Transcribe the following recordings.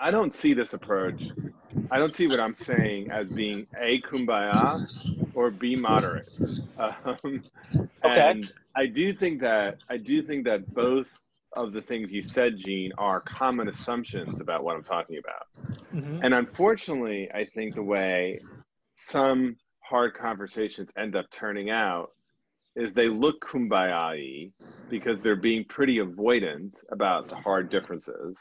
I don't see this approach. I don't see what I'm saying as being a kumbaya or b moderate. Um, okay. And I do think that I do think that both of the things you said, Gene, are common assumptions about what I'm talking about. Mm-hmm. And unfortunately, I think the way some hard conversations end up turning out is they look kumbaya because they're being pretty avoidant about the hard differences.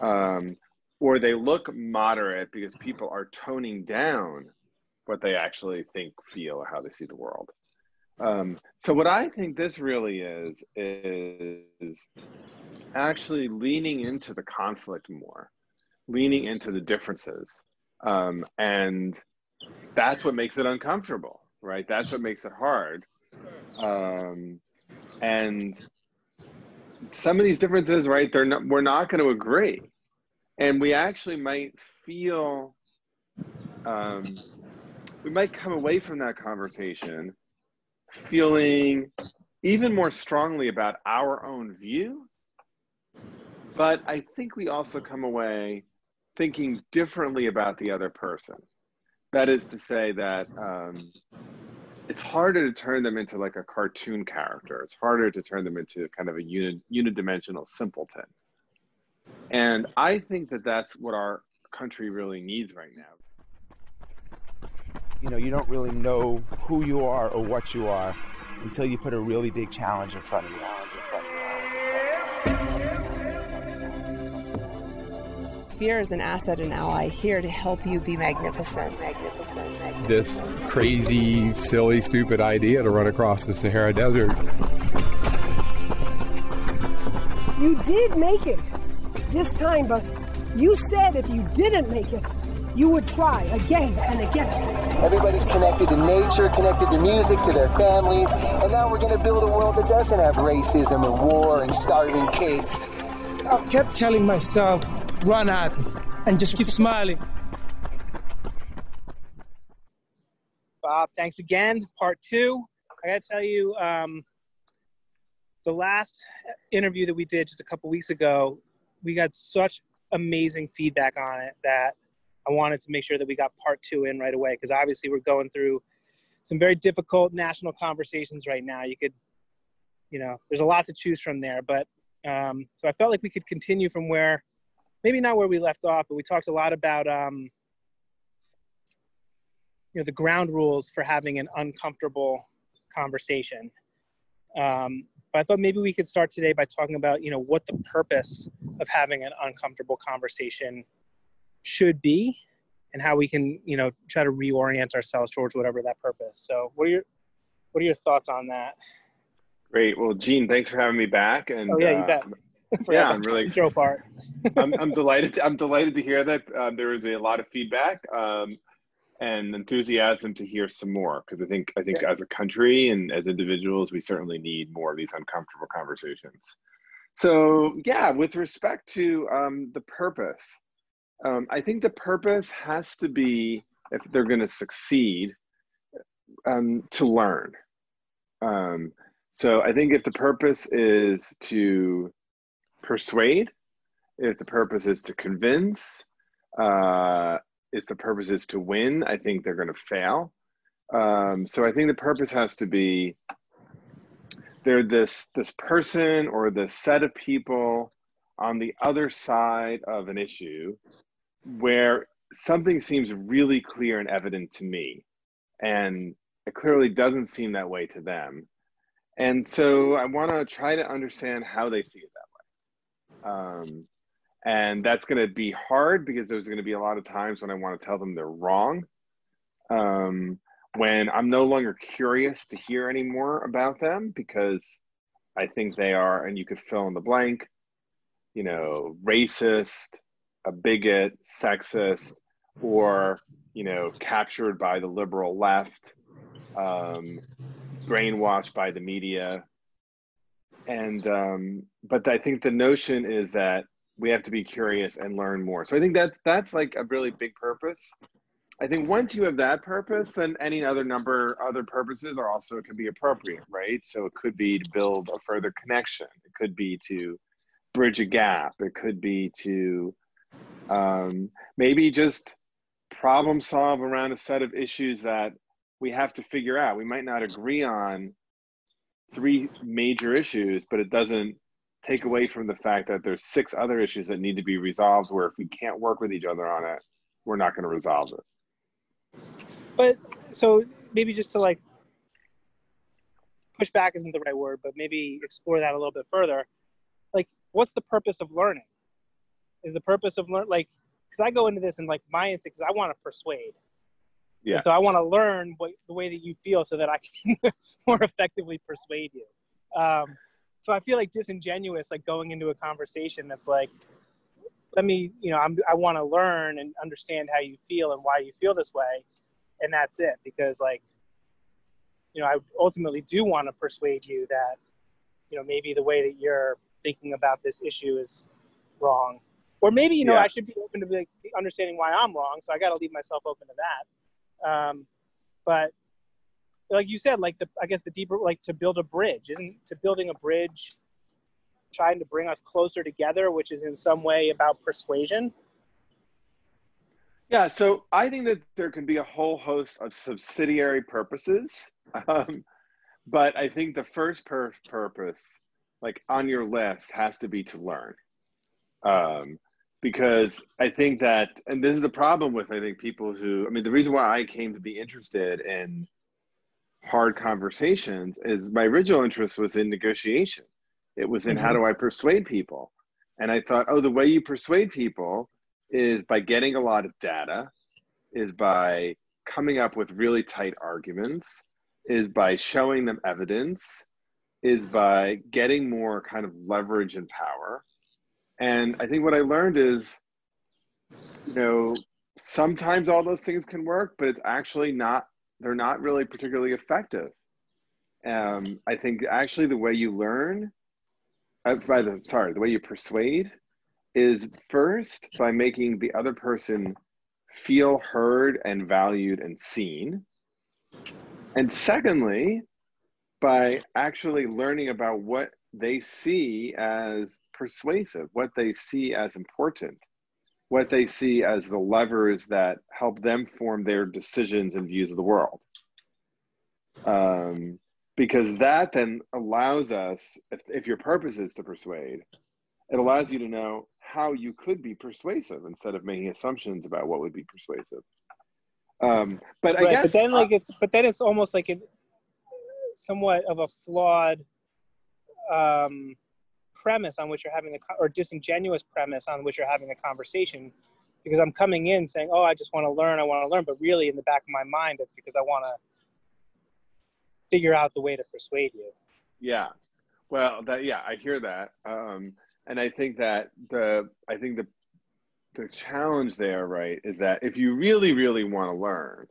Um, or they look moderate because people are toning down what they actually think, feel, or how they see the world. Um, so what I think this really is is actually leaning into the conflict more, leaning into the differences, um, and that's what makes it uncomfortable, right? That's what makes it hard, um, and some of these differences, right? They're not. We're not going to agree, and we actually might feel. Um, we might come away from that conversation feeling even more strongly about our own view. But I think we also come away thinking differently about the other person. That is to say, that um, it's harder to turn them into like a cartoon character. It's harder to turn them into kind of a unidimensional simpleton. And I think that that's what our country really needs right now you know, you don't really know who you are or what you are until you put a really big challenge in front of you. Fear is an asset and ally here to help you be magnificent. Magnificent. magnificent. This crazy, silly, stupid idea to run across the Sahara Desert. You did make it this time, but you said if you didn't make it, you would try again and again. Everybody's connected to nature, connected to music, to their families, and now we're going to build a world that doesn't have racism and war and starving kids. I kept telling myself, run at it, and just keep smiling. Bob, thanks again. Part two. I got to tell you, um, the last interview that we did just a couple weeks ago, we got such amazing feedback on it that I wanted to make sure that we got part two in right away because obviously we're going through some very difficult national conversations right now. You could, you know, there's a lot to choose from there. But um, so I felt like we could continue from where, maybe not where we left off, but we talked a lot about, um, you know, the ground rules for having an uncomfortable conversation. Um, but I thought maybe we could start today by talking about, you know, what the purpose of having an uncomfortable conversation should be and how we can you know try to reorient ourselves towards whatever that purpose. So what are your what are your thoughts on that? Great. Well gene thanks for having me back and oh yeah you bet. Yeah i'm really intro part. I'm, I'm delighted to, i'm delighted to hear that um, there was a lot of feedback. Um, and enthusiasm to hear some more because i think i think yeah. as a country and as individuals we certainly need more of these uncomfortable conversations so yeah with respect to um, the purpose um, I think the purpose has to be, if they're going to succeed, um, to learn. Um, so I think if the purpose is to persuade, if the purpose is to convince, uh, if the purpose is to win, I think they're going to fail. Um, so I think the purpose has to be they're this this person or this set of people on the other side of an issue where something seems really clear and evident to me, and it clearly doesn't seem that way to them. And so I want to try to understand how they see it that way. Um, and that's going to be hard because there's going to be a lot of times when I want to tell them they're wrong. Um, when I'm no longer curious to hear any more about them because I think they are, and you could fill in the blank, you know, racist, a bigot, sexist, or you know, captured by the liberal left, um, brainwashed by the media. And um, but I think the notion is that we have to be curious and learn more. So I think that's that's like a really big purpose. I think once you have that purpose, then any other number other purposes are also can be appropriate, right? So it could be to build a further connection. It could be to bridge a gap. It could be to Um, maybe just problem solve around a set of issues that we have to figure out. We might not agree on three major issues, but it doesn't take away from the fact that there's six other issues that need to be resolved where if we can't work with each other on it, we're not going to resolve it. But so maybe just to like push back isn't the right word, but maybe explore that a little bit further. Like, what's the purpose of learning? Is the purpose of learn like because I go into this and like my instinct is I want to persuade. Yeah. And so I want to learn what the way that you feel so that I can more effectively persuade you. Um, so I feel like disingenuous, like going into a conversation that's like, let me, you know, I'm, I want to learn and understand how you feel and why you feel this way, and that's it. Because like, you know, I ultimately do want to persuade you that, you know, maybe the way that you're thinking about this issue is wrong, or maybe you know Yeah. I should be open to like understanding why I'm wrong. So I got to leave myself open to that. Um, but like you said, like the I guess the deeper like to build a bridge isn't to building a bridge trying to bring us closer together, which is in some way about persuasion. Yeah, so I think that there can be a whole host of subsidiary purposes. Um, but I think the first pur- purpose, like on your list, has to be to learn. Um, because I think that, and this is the problem with, I think, people who, I mean, the reason why I came to be interested in hard conversations is my original interest was in negotiation. It was in how mm-hmm. do I persuade people? And I thought, oh, the way you persuade people is by getting a lot of data, is by coming up with really tight arguments, is by showing them evidence, is by getting more kind of leverage and power. And I think what I learned is, you know, sometimes all those things can work, but it's actually not, they're not really particularly effective. Um, I think actually the way you learn, uh, by the, sorry, the way you persuade is first by making the other person feel heard and valued and seen. And secondly, by actually learning about what they see as persuasive, what they see as important, what they see as the levers that help them form their decisions and views of the world. Um, because that then allows us, if, if your purpose is to persuade, it allows you to know how you could be persuasive instead of making assumptions about what would be persuasive. Um, but I right, guess but then like it's but then it's almost like a somewhat of a flawed um, premise on which you're having the or disingenuous premise on which you're having a conversation because I'm coming in saying, "Oh, I just want to learn, I want to learn," but really in the back of my mind it's because I want to figure out the way to persuade you. Yeah. Well, that yeah, I hear that, um, and I think that the I think the the challenge there, right, is that if you really really want to learn,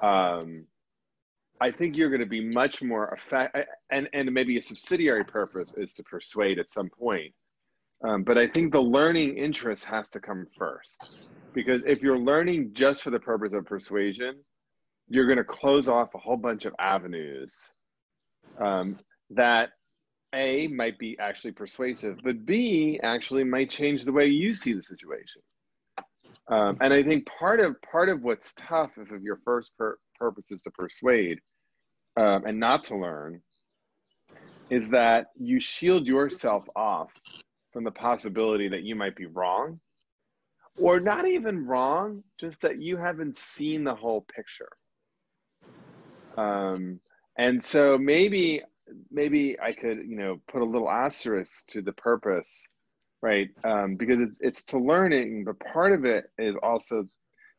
um, I think you're going to be much more effect, and and maybe a subsidiary purpose is to persuade at some point. Um, but I think the learning interest has to come first, because if you're learning just for the purpose of persuasion, you're going to close off a whole bunch of avenues um, that a might be actually persuasive, but b actually might change the way you see the situation. Um, and I think part of part of what's tough if, if your first pur- purpose is to persuade um, and not to learn is that you shield yourself off from the possibility that you might be wrong, or not even wrong, just that you haven't seen the whole picture. Um, and so maybe maybe I could you know put a little asterisk to the purpose, right? Um, because it's it's to learning, but part of it is also,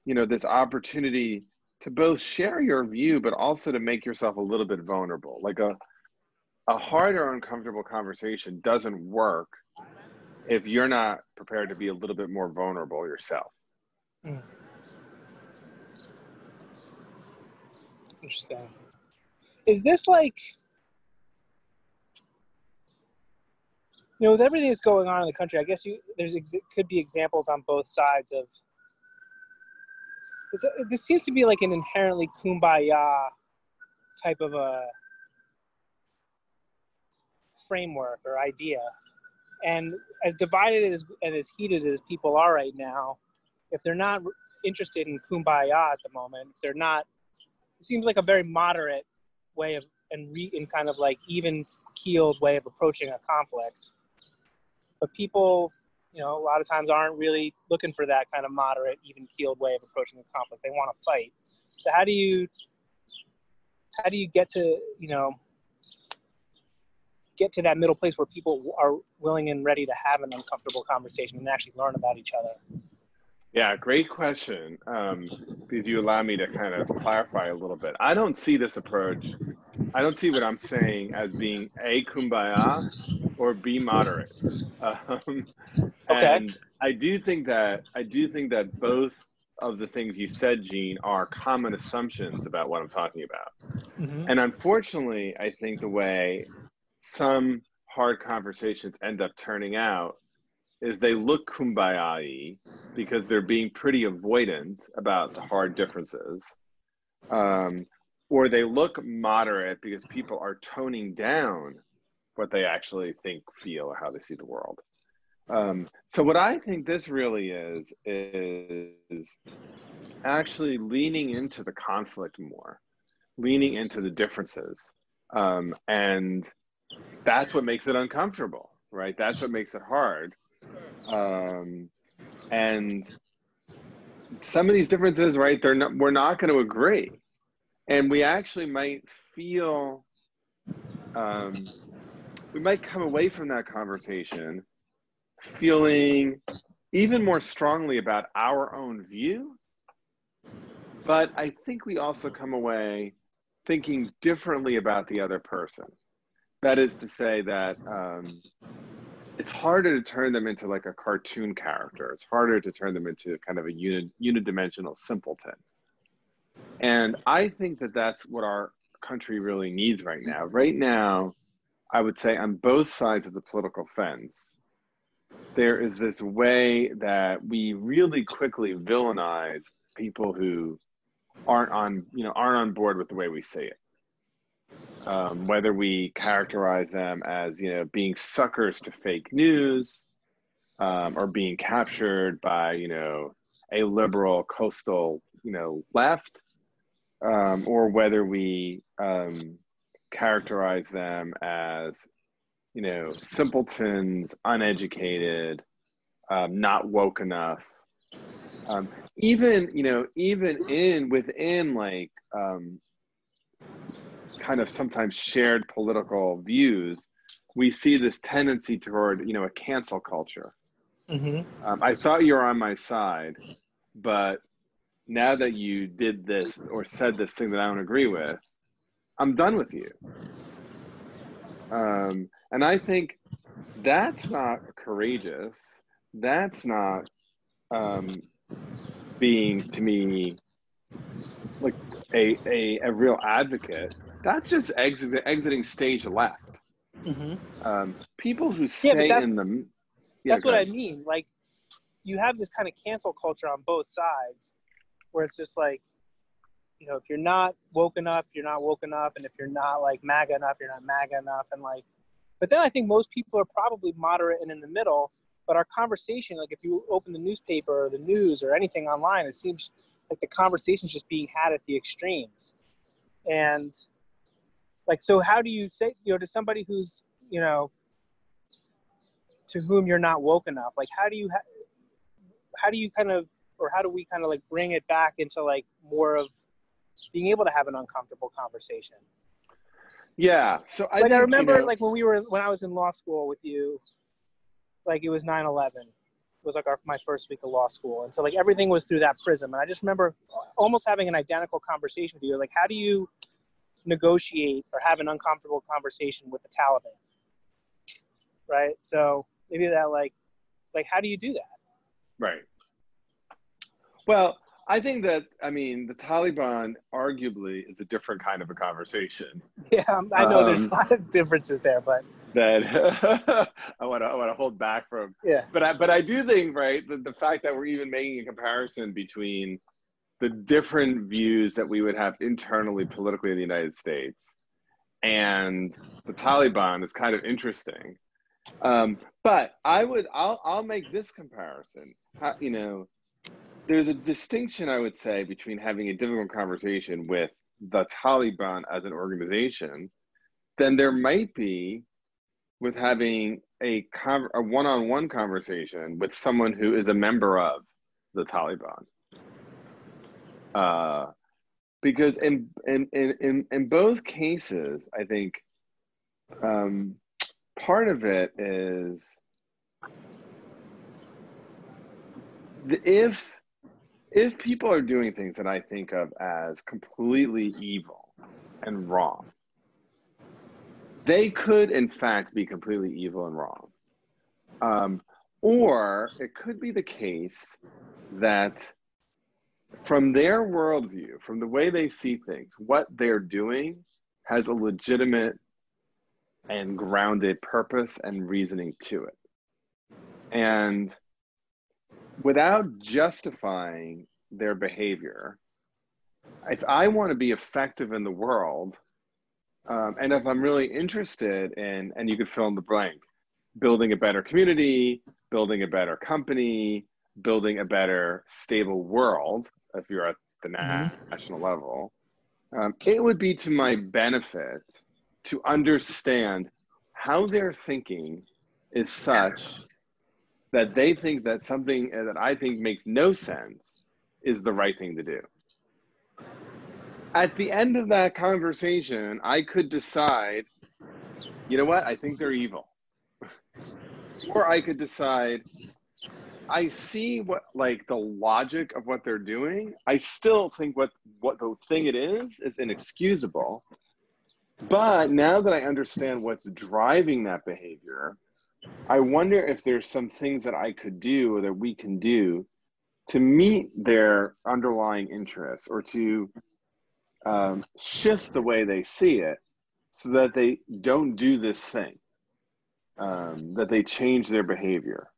you know, this opportunity to both share your view, but also to make yourself a little bit vulnerable. Like a a hard or uncomfortable conversation doesn't work if you're not prepared to be a little bit more vulnerable yourself. Hmm. Interesting. Is this like, you know, with everything that's going on in the country? I guess you there's ex- could be examples on both sides of. It's, uh, this seems to be like an inherently kumbaya type of a framework or idea. And as divided as, and as heated as people are right now, if they're not interested in kumbaya at the moment, if they're not, it seems like a very moderate way of, and re, in kind of like even keeled way of approaching a conflict. But people, you know, a lot of times aren't really looking for that kind of moderate, even keeled way of approaching a conflict. They want to fight. So how do you, how do you get to, you know, get to that middle place where people are willing and ready to have an uncomfortable conversation and actually learn about each other? Yeah, great question. Um, because you allow me to kind of clarify a little bit. I don't see this approach. I don't see what I'm saying as being a kumbaya or b moderate. Um, Okay. And I do think that I do think that both of the things you said, Gene, are common assumptions about what I'm talking about. Mm-hmm. And unfortunately, I think the way some hard conversations end up turning out is they look kumbaya because they're being pretty avoidant about the hard differences. Um, or they look moderate because people are toning down what they actually think, feel, or how they see the world. Um, so what I think this really is is actually leaning into the conflict more, leaning into the differences, um, and that's what makes it uncomfortable, right? That's what makes it hard, um, and some of these differences, right? They're not. We're not going to agree, and we actually might feel. Um, we might come away from that conversation feeling even more strongly about our own view. But I think we also come away thinking differently about the other person. That is to say, that um, it's harder to turn them into like a cartoon character. It's harder to turn them into kind of a unit, unidimensional simpleton. And I think that that's what our country really needs right now. Right now, I would say on both sides of the political fence, there is this way that we really quickly villainize people who aren't on you know aren't on board with the way we see it um, whether we characterize them as you know being suckers to fake news um, or being captured by you know a liberal coastal you know left um, or whether we um, characterize them as you know, simpletons, uneducated, um, not woke enough. Um, even, you know, even in within like kind of sometimes shared political views, we see this tendency toward, you know, a cancel culture. Mm-hmm. Um, I thought you were on my side, but now that you did this or said this thing that I don't agree with, I'm done with you. Um, and I think that's not courageous. That's not um, being, to me, like a, a, a real advocate. That's just exit, exiting stage left. Mm-hmm. Um, people who stay that- in the. Yeah, That's what I mean. Like, you have this kind of cancel culture on both sides, where it's just like, you know, if you're not woke enough, you're not woke enough, and if you're not like MAGA enough, you're not MAGA enough, and like, but then I think most people are probably moderate and in the middle. But our conversation, like if you open the newspaper or the news or anything online, it seems like the conversation's just being had at the extremes, and like, so how do you say, you know, to somebody who's, you know, to whom you're not woke enough like how do you ha- how do you kind of or how do we kind of like bring it back into like more of being able to have an uncomfortable conversation Yeah. So I like think, i you remember know- like when we were when i was in law school with you like it was 9-11 it was like our my first week of law school and so like everything was through that prism and i just remember almost having an identical conversation with you like how do you negotiate or have an uncomfortable conversation with the taliban right so maybe that like like how do you do that Right. Well, I think that I mean the Taliban arguably is a different kind of a conversation Yeah, I know there's Um, a lot of differences there, but that I want to I want to hold back from. yeah, But I but I do think right the, the fact that we're even making a comparison between the different views that we would have internally politically in the United States and the Taliban is kind of interesting Um, but I would, I'll, I'll make this comparison. How, you know, there's a distinction I would say between having a difficult conversation with the Taliban as an organization than there might be with having a, con- a one-on-one conversation with someone who is a member of the Taliban. Uh, because in, in, in, in both cases, I think um, part of it is the, if if people are doing things that I think of as completely evil and wrong, they could in fact be completely evil and wrong. Um, or it could be the case that from their worldview, from the way they see things, what they're doing has a legitimate and grounded purpose and reasoning to it. And without justifying their behavior, if I want to be effective in the world, um, and if I'm really interested in, and you could fill in the blank, building a better community, building a better company, building a better stable world, if you're at the mm-hmm. national level, um, it would be to my benefit to understand how their thinking is such that they think that something that I think makes no sense is the right thing to do. At the end of that conversation, I could decide, you know what, I think they're evil. or I could decide, I see what like the logic of what they're doing. I still think what what the thing it is is inexcusable. But now that I understand what's driving that behavior, I wonder if there's some things that I could do or that we can do to meet their underlying interests or to um, shift the way they see it so that they don't do this thing, um, that they change their behavior.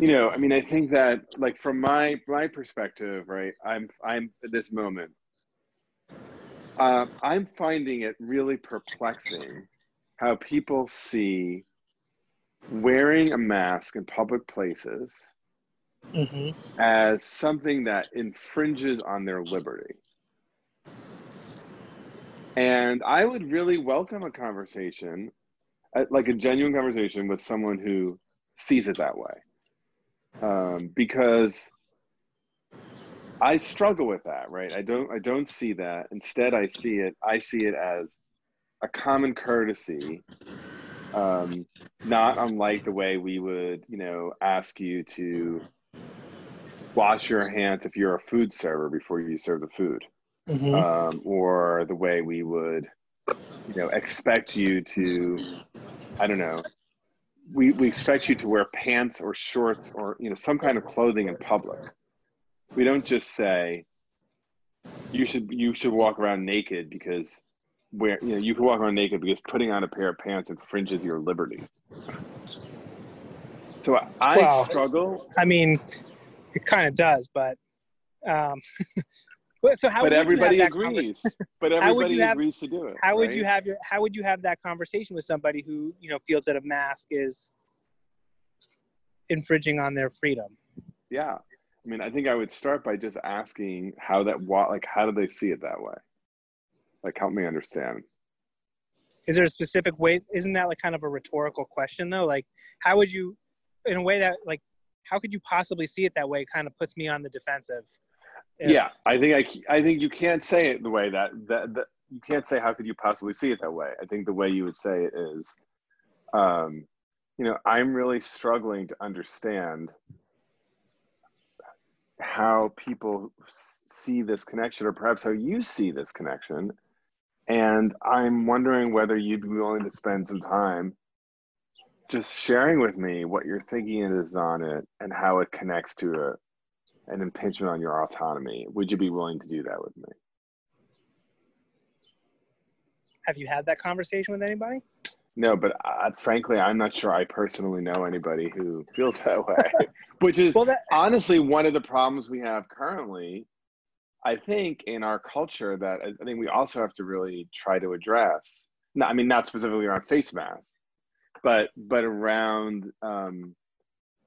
You know, I mean, I think that like from my my perspective, right? I'm I'm at this moment. Uh, I'm finding it really perplexing how people see wearing a mask in public places mm-hmm. as something that infringes on their liberty. And I would really welcome a conversation, uh, like a genuine conversation with someone who sees it that way. Um, because I struggle with that, right? I don't I don't see that. Instead I see it I see it as a common courtesy um, not unlike the way we would, you know, ask you to wash your hands if you're a food server before you serve the food, mm-hmm. um, or the way we would, you know, expect you to, I don't know, we, we expect you to wear pants or shorts or you know some kind of clothing in public. We don't just say you should you should walk around naked because where you know you can walk around naked because putting on a pair of pants infringes your liberty. So I well, struggle. I mean, it kind of does, but um, so how? But everybody agrees. but everybody have, agrees to do it. How right? would you have your? How would you have that conversation with somebody who you know feels that a mask is infringing on their freedom? Yeah, I mean, I think I would start by just asking how that. What like? How do they see it that way? Like, help me understand. Is there a specific way? Isn't that like kind of a rhetorical question though? Like, how would you, in a way that like, how could you possibly see it that way? Kind of puts me on the defensive. If... Yeah, I think I, I think you can't say it the way that, that that you can't say how could you possibly see it that way. I think the way you would say it is, um, you know, I'm really struggling to understand how people see this connection, or perhaps how you see this connection, and I'm wondering whether you'd be willing to spend some time just sharing with me what your thinking is on it and how it connects to a, an impingement on your autonomy. Would you be willing to do that with me? Have you had that conversation with anybody? No, but uh, frankly, I'm not sure I personally know anybody who feels that way, which is well, that, honestly one of the problems we have currently I think in our culture that I think we also have to really try to address. Not, I mean, not specifically around face masks, but but around um,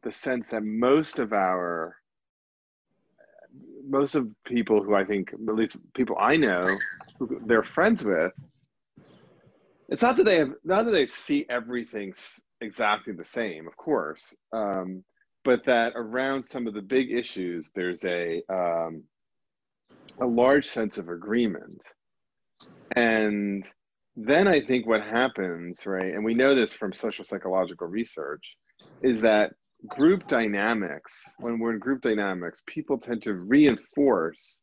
the sense that most of our most of people who I think, at least people I know, who they're friends with, it's not that they have, not that they see everything exactly the same, of course, um, but that around some of the big issues, there's a um, a large sense of agreement, and then I think what happens, right, and we know this from social psychological research, is that group dynamics, when we're in group dynamics, people tend to reinforce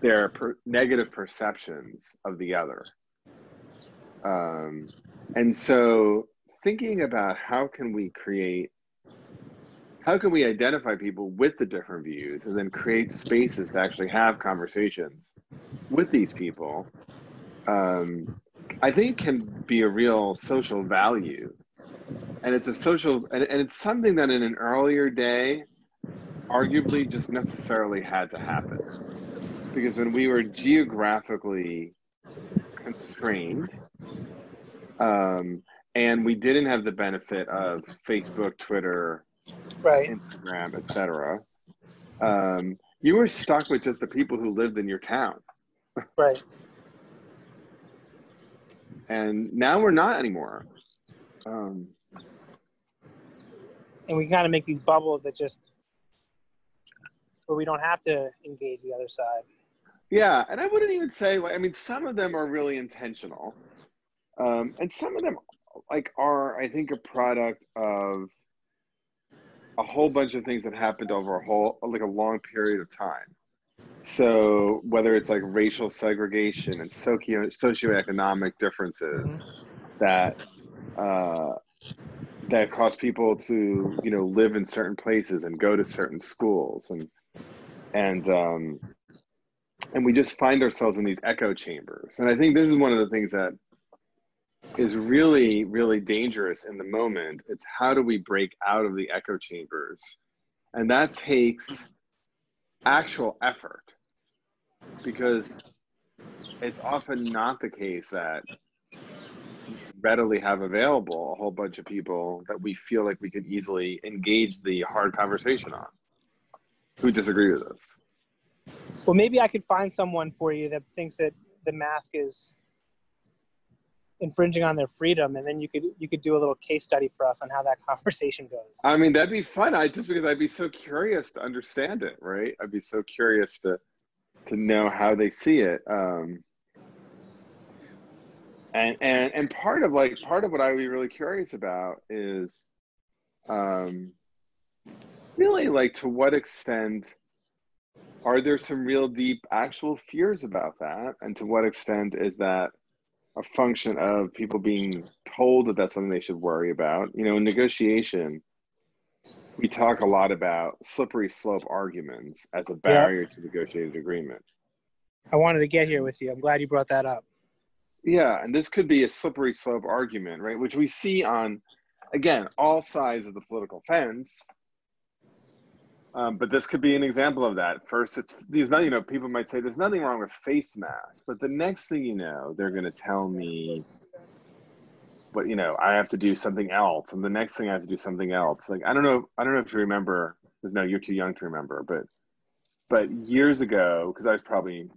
their per- negative perceptions of the other. Um, and so thinking about how can we create how can we identify people with the different views and then create spaces to actually have conversations with these people um, i think can be a real social value and it's a social and, and it's something that in an earlier day arguably just necessarily had to happen because when we were geographically constrained um, and we didn't have the benefit of facebook twitter Right. instagram etc um, you were stuck with just the people who lived in your town Right. and now we're not anymore um, And we kind of make these bubbles that just where we don't have to engage the other side. Yeah, and I wouldn't even say like I mean some of them are really intentional, um, and some of them like are I think a product of a whole bunch of things that happened over a whole like a long period of time. So whether it's like racial segregation and socio socioeconomic differences that uh, that cause people to you know live in certain places and go to certain schools and and um, and we just find ourselves in these echo chambers. And i think this is one of the things that is really really dangerous in the moment. It's how do we break out of the echo chambers? And that takes actual effort because it's often not the case that readily have available a whole bunch of people that we feel like we could easily engage the hard conversation on who disagree with us Well, maybe I could find someone for you that thinks that the mask is infringing on their freedom, and then you could you could do a little case study for us on how that conversation goes. I mean, that'd be fun. I just because I'd be so curious to understand it, right? I'd be so curious to to know how they see it. Um, and and and part of like part of what I would be really curious about is, um, really like to what extent are there some real deep actual fears about that, and to what extent is that a function of people being told that that's something they should worry about? You know, in negotiation we talk a lot about slippery slope arguments as a barrier to negotiated agreement. I wanted to get here with you. I'm glad you brought that up. Yeah, and this could be a slippery slope argument, right? Which we see on, again, all sides of the political fence. Um, but this could be an example of that. First, it's there's not, you know, people might say there's nothing wrong with face masks, but the next thing you know, they're going to tell me, but you know, I have to do something else, and the next thing I have to do something else. Like I don't know, I don't know if you remember, because no, you're too young to remember, but but years ago, because I was probably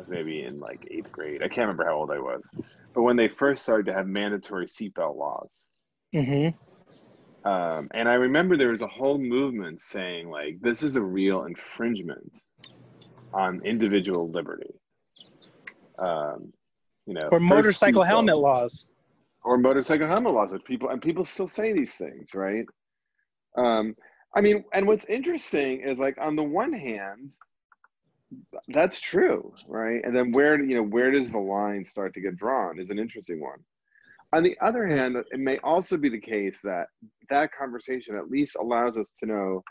was maybe in like eighth grade. I can't remember how old I was, but when they first started to have mandatory seatbelt laws, Mm-hmm. um, and I remember there was a whole movement saying like this is a real infringement on individual liberty. Um, you know, Or motorcycle helmet laws. or motorcycle helmet laws, which people and people still say these things, right? Um, I mean, and what's interesting is like on the one hand, that's true, right? And then where you know where does the line start to get drawn is an interesting one. On the other hand, it may also be the case that that conversation at least allows us to know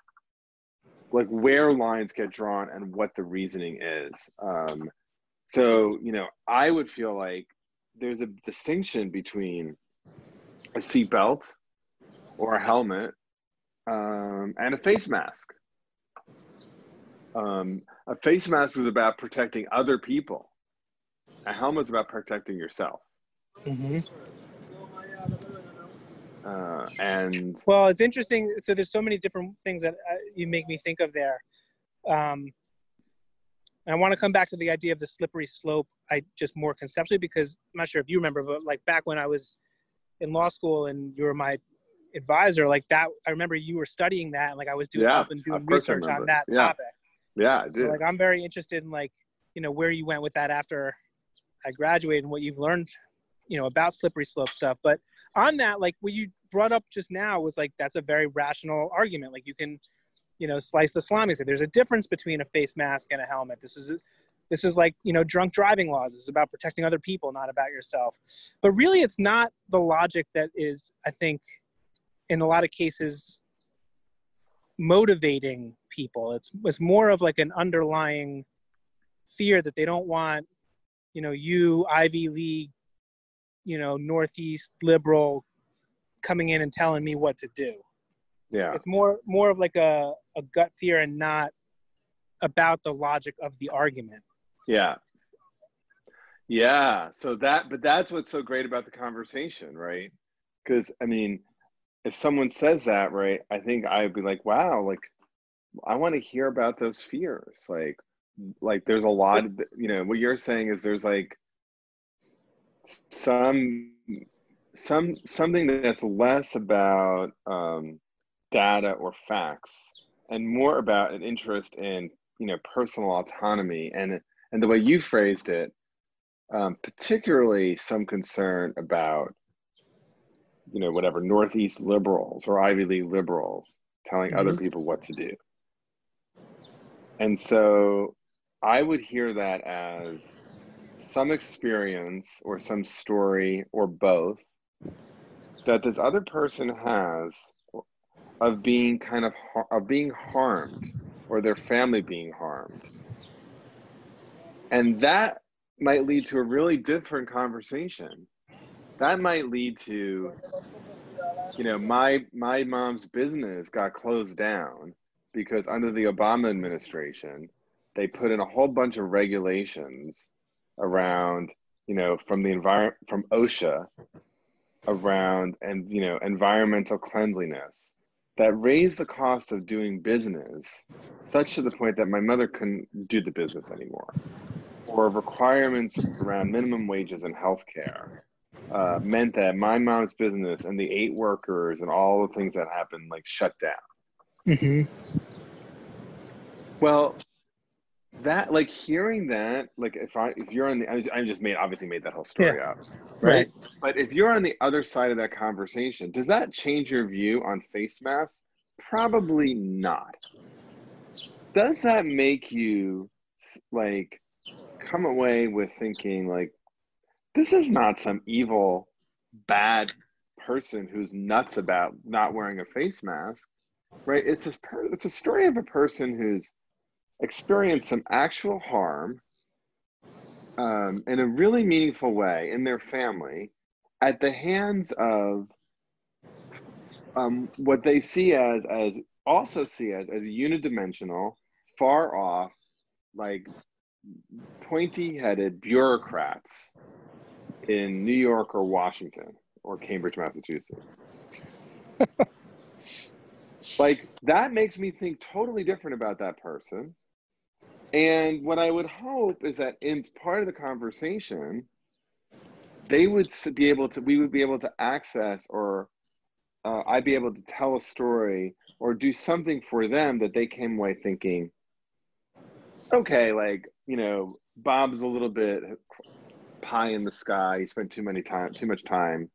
like where lines get drawn and what the reasoning is. Um, so you know, I would feel like there's a distinction between a seatbelt or a helmet um, and a face mask. Um, a face mask is about protecting other people. A helmet's about protecting yourself. Mm-hmm. uh, and Well, it's interesting. So there's so many different things that uh, you make me think of there. Um, and I want to come back to the idea of the slippery slope. I just more conceptually because I'm not sure if you remember, but like back when I was in law school and you were my advisor, like that, I remember you were studying that, and like I was doing Yeah, up and doing of course I research on that Yeah. topic. Yeah, So like I'm very interested in like you know where you went with that after I graduated and what you've learned, you know, about slippery slope stuff. But on that, like what you brought up just now was like that's a very rational argument. Like you can, you know, slice the salami. Say there's a difference between a face mask and a helmet. This is this is like you know drunk driving laws. Is about protecting other people, not about yourself. But really, it's not the logic that is, I think, in a lot of cases motivating people. It's it's more of like an underlying fear that they don't want, you know, you Ivy League, you know, Northeast liberal coming in and telling me what to do. Yeah, It's more more of like a, a gut fear and not about the logic of the argument. yeah, yeah. So that, but that's what's so great about the conversation, right? Because I mean, if someone says that, right, I think I'd be like, wow, like I want to hear about those fears. Like, like there's a lot of, you know, what you're saying is there's like some some something that's less about um, data or facts and more about an interest in you know personal autonomy and and the way you phrased it um, particularly some concern about you know whatever northeast liberals or ivy league liberals telling other Mhm. people what to do and so i would hear that as some experience or some story or both that this other person has of being kind of har- of being harmed or their family being harmed and that might lead to a really different conversation that might lead to you know my my mom's business got closed down because under the obama administration they put in a whole bunch of regulations around you know from the environment from osha around and you know environmental cleanliness that raised the cost of doing business such to the point that my mother couldn't do the business anymore or requirements around minimum wages and healthcare uh, meant that my mom's business and the eight workers and all the things that happened like shut down Mm-hmm. well that like hearing that like if i if you're on the i I just made obviously made that whole story up right? But if you're on the other side of that conversation, does that change your view on face masks? Probably not. Does that make you like come away with thinking like this is not some evil bad person who's nuts about not wearing a face mask, right? It's a it's a story of a person who's experienced some actual harm um, in a really meaningful way in their family at the hands of um, what they see as as also see as as unidimensional, far off, like pointy-headed bureaucrats in New York or Washington or Cambridge, Massachusetts. like that makes me think totally different about that person. And what I would hope is that in part of the conversation, they would be able to, we would be able to access, or uh, I'd be able to tell a story or do something for them that they came away thinking, okay, like, you know, Bob's a little bit pie in the sky. He spent too many time, too much time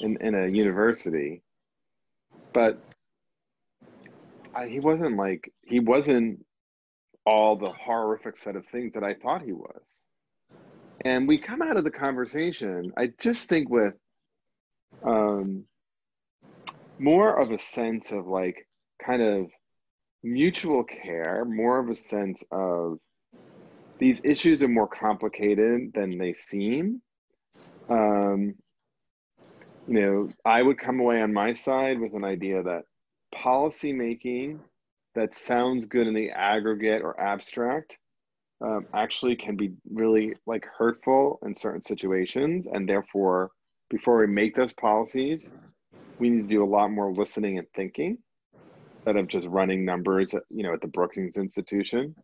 in, in a university, but I, he wasn't like, he wasn't all the horrific set of things that I thought he was. And we come out of the conversation, I just think with um, more of a sense of like kind of mutual care, more of a sense of these issues are more complicated than they seem. Um, you know, I would come away on my side with an idea that policy making that sounds good in the aggregate or abstract um, actually can be really like hurtful in certain situations and therefore before we make those policies we need to do a lot more listening and thinking instead of just running numbers, you know, at the Brookings Institution.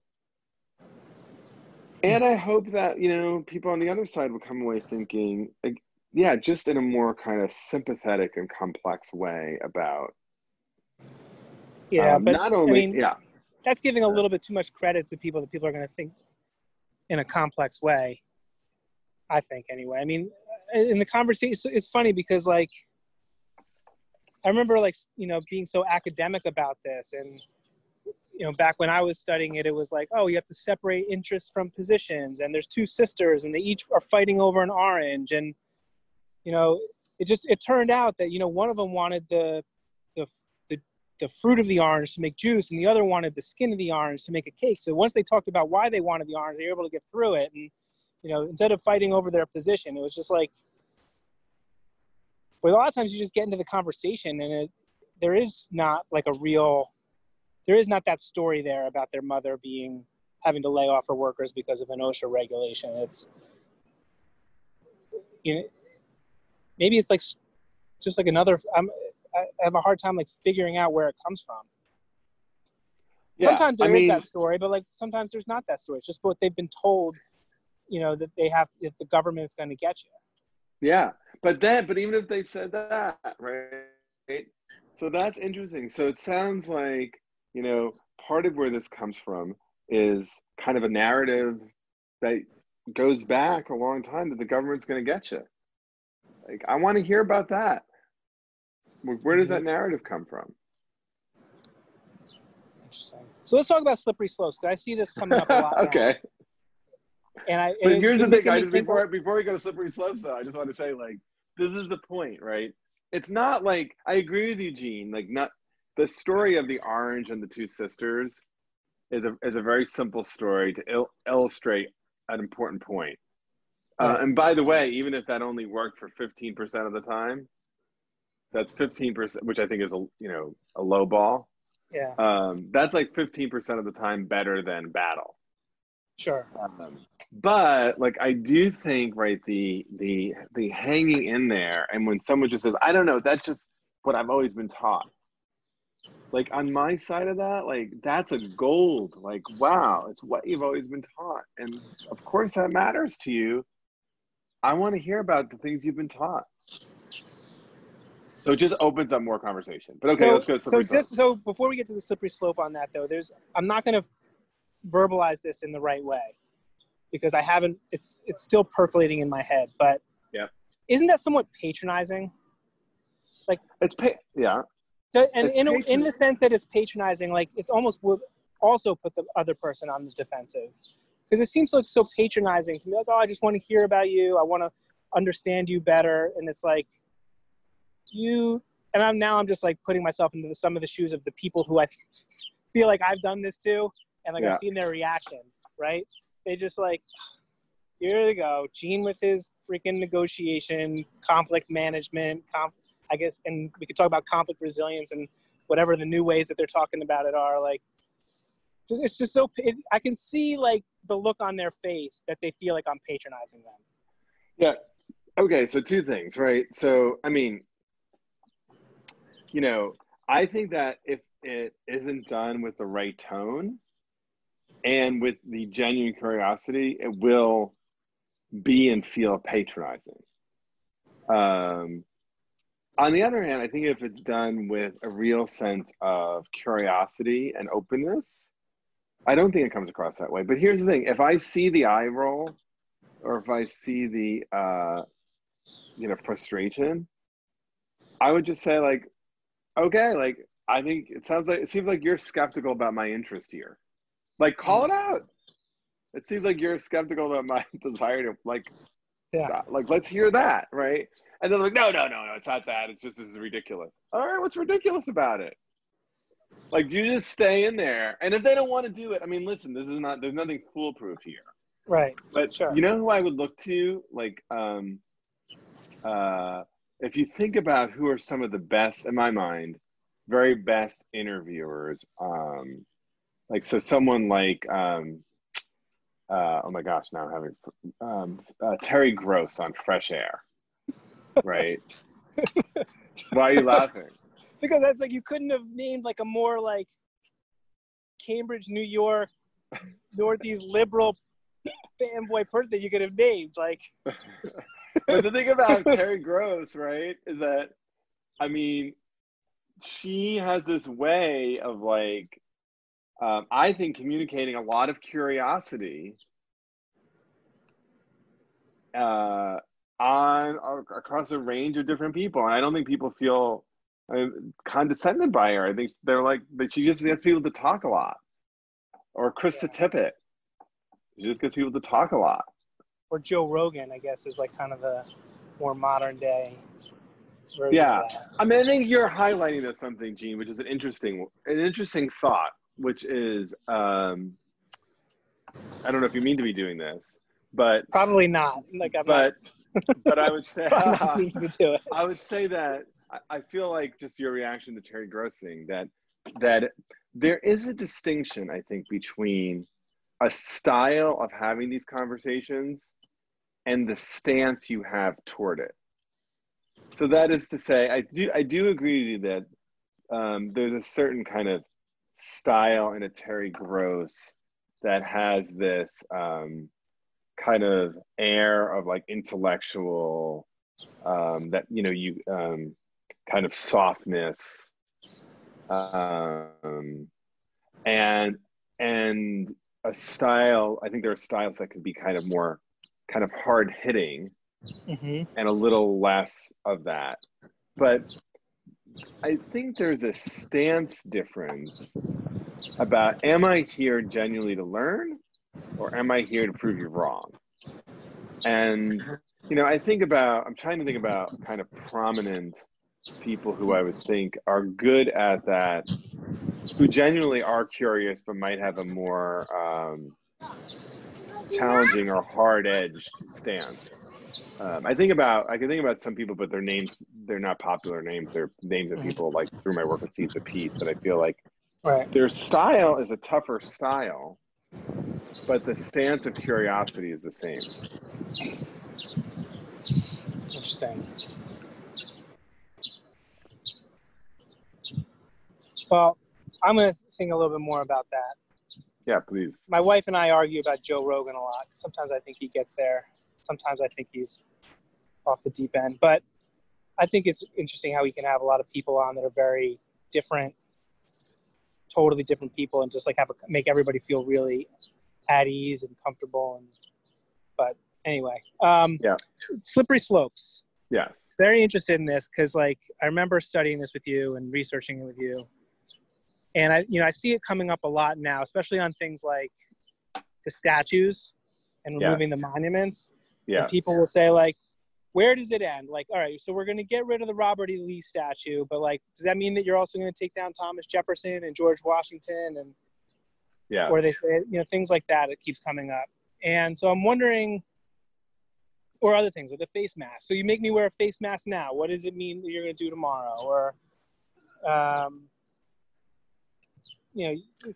And I hope that, you know, people on the other side will come away thinking, like, yeah, just in a more kind of sympathetic and complex way about. Yeah, um, but not only, I mean, yeah, that's giving a little bit too much credit to people that people are going to think in a complex way. I think anyway. I mean, in the conversation, it's, it's funny because like I remember like you know being so academic about this, and you know back when I was studying it, it was like oh you have to separate interests from positions, and there's two sisters, and they each are fighting over an orange, and you know it just it turned out that you know one of them wanted the the the, the fruit of the orange to make juice, and the other wanted the skin of the orange to make a cake. So once they talked about why they wanted the orange, they were able to get through it, and you know instead of fighting over their position, it was just like but a lot of times you just get into the conversation and it, there is not like a real there is not that story there about their mother being having to lay off her workers because of an OSHA regulation. It's you know maybe it's like just like another. I'm, I have a hard time like figuring out where it comes from. Yeah, sometimes there I is mean- that story, but like sometimes there's not that story. It's just what they've been told. You know that they have that the government is going to get you. Yeah, but then, but even if they said that, right? So that's interesting. So it sounds like you know part of where this comes from is kind of a narrative that goes back a long time that the government's going to get you. Like, I want to hear about that. Where does that mm-hmm. narrative come from? Interesting. So let's talk about slippery slopes. I see this coming up a lot. now. okay, And I. and but here's the thing, I just before before we go to slippery slopes, though, I just want to say like this is the point, right? It's not like I agree with you, Gene. Like not the story of the orange and the two sisters is a is a very simple story to il- illustrate an important point. Uh, and by the way, even if that only worked for fifteen percent of the time, that's fifteen percent, which I think is a you know a low ball. Yeah. Um, that's like fifteen percent of the time better than battle. Sure. Um, but like I do think right the the the hanging in there and when someone just says I don't know that's just what I've always been taught. Like on my side of that, like that's a gold. Like wow, it's what you've always been taught, and of course that matters to you. I want to hear about the things you've been taught. So it just opens up more conversation. But okay, so, let's go. So slippery just so before we get to the slippery slope on that though, there's I'm not going to verbalize this in the right way because I haven't. It's it's still percolating in my head, but Yeah. isn't that somewhat patronizing? Like it's pa- yeah. So, and It's in a, in the sense that it's patronizing, like it almost would also put the other person on the defensive because it seems like so patronizing to me. like, oh, I just want to hear about you. I want to understand you better, and it's like you. And I'm now I'm just like putting myself into the, some of the shoes of the people who I feel like I've done this to, and like Yeah. I've seen their reaction. Right? They just like. Here they go, Gene with his freaking negotiation, conflict management, conf- I guess, and we could talk about conflict resilience and whatever the new ways that they're talking about it are. Like, just, it's just so. It, I can see like the look on their face that they feel like I'm patronizing them. Yeah. Okay, so two things, right? So, I mean, you know, I think that if it isn't done with the right tone and with the genuine curiosity, it will be and feel patronizing. Um, on the other hand, I think if it's done with a real sense of curiosity and openness, I don't think it comes across that way. But here's the thing: if I see the eye roll, or if I see the uh, you know frustration, I would just say like, okay, like I think it sounds like it seems like you're skeptical about my interest here. Like, call it out. It seems like you're skeptical about my desire to like, Yeah. like let's hear that, right? And they're like, no, no, no, no, it's not that. It's just this is ridiculous. All right, what's ridiculous about it? Like, you just stay in there, and if they don't want to do it, I mean, listen, this is not. There's nothing foolproof here. Right. But Sure. you know who I would look to? Like, um, uh, if you think about who are some of the best, in my mind, very best interviewers, um, like, so someone like, um, uh, oh my gosh, now I'm having um, uh, Terry Gross on Fresh Air, right? Why are you laughing? because that's like you couldn't have named like a more like Cambridge, New York, Northeast liberal fanboy person that you could have named. Like, but the thing about Terry Gross, right, is that I mean, she has this way of like, um, I think communicating a lot of curiosity uh, on across a range of different people, and I don't think people feel uh, condescended by her. I think they're like that. She just gets people to talk a lot, or Krista Tippett. She just gets people to talk a lot. Or Joe Rogan, I guess, is like kind of a more modern day yeah i mean i think you're highlighting this something gene which is an interesting an interesting thought which is um i don't know if you mean to be doing this but probably not. Like I'm but not, but i would say it. i would say that I, I feel like just your reaction to terry gross thing that that there is a distinction i think between a style of having these conversations and the stance you have toward it. So that is to say, I do I do agree with you that um, there's a certain kind of style in a Terry Gross that has this um, kind of air of like intellectual um, that you know you um, kind of softness um, and and a style. I think there are styles that can be kind of more kind of hard hitting mm-hmm. and a little less of that. But I think there's a stance difference about am I here genuinely to learn or am I here to prove you wrong? And, you know, I think about, I'm trying to think about kind of prominent people who I would think are good at that, who genuinely are curious but might have a more um, challenging or hard edged stance. Um, I think about I can think about some people, but their names they're not popular names. They're names of people like through my work with Seeds of Peace that I feel like right. their style is a tougher style, but the stance of curiosity is the same. Interesting. Well, I'm going to think a little bit more about that. Yeah, please. My wife and I argue about Joe Rogan a lot. Sometimes I think he gets there. Sometimes I think he's off the deep end. But I think it's interesting how we can have a lot of people on that are very different, totally different people, and just like have a, make everybody feel really at ease and comfortable. And but anyway, um, yeah, slippery slopes. Yes, very interested in this because like I remember studying this with you and researching it with you, and I you know I see it coming up a lot now, especially on things like the statues and removing yeah. the monuments. Yeah, and people will say like where does it end? Like, all right, so we're going to get rid of the Robert E. Lee statue, but like, does that mean that you're also going to take down Thomas Jefferson and George Washington and yeah, or they say you know things like that? It keeps coming up, and so I'm wondering, or other things like the face mask. So you make me wear a face mask now. What does it mean that you're going to do tomorrow? Or, um, you know,